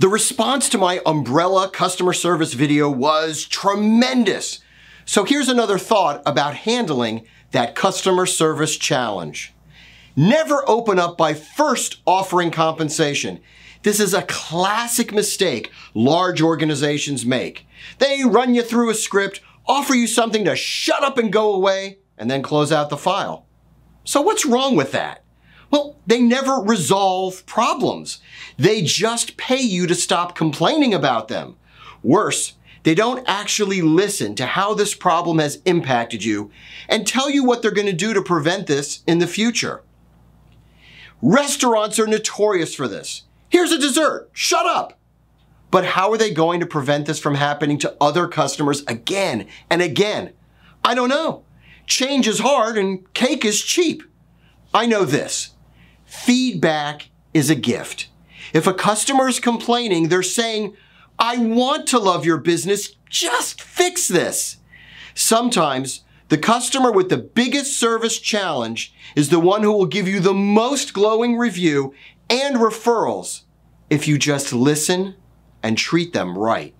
The response to my umbrella customer service video was tremendous. So here's another thought about handling that customer service challenge. Never open up by first offering compensation. This is a classic mistake large organizations make. They run you through a script, offer you something to shut up and go away, and then close out the file. So what's wrong with that? Well, they never resolve problems. They just pay you to stop complaining about them. Worse, they don't actually listen to how this problem has impacted you and tell you what they're going to do to prevent this in the future. Restaurants are notorious for this. Here's a dessert. Shut up. But how are they going to prevent this from happening to other customers again and again? I don't know. Change is hard and cake is cheap. I know this. Feedback is a gift. If a customer is complaining, they're saying, I want to love your business, just fix this. Sometimes the customer with the biggest service challenge is the one who will give you the most glowing review and referrals if you just listen and treat them right.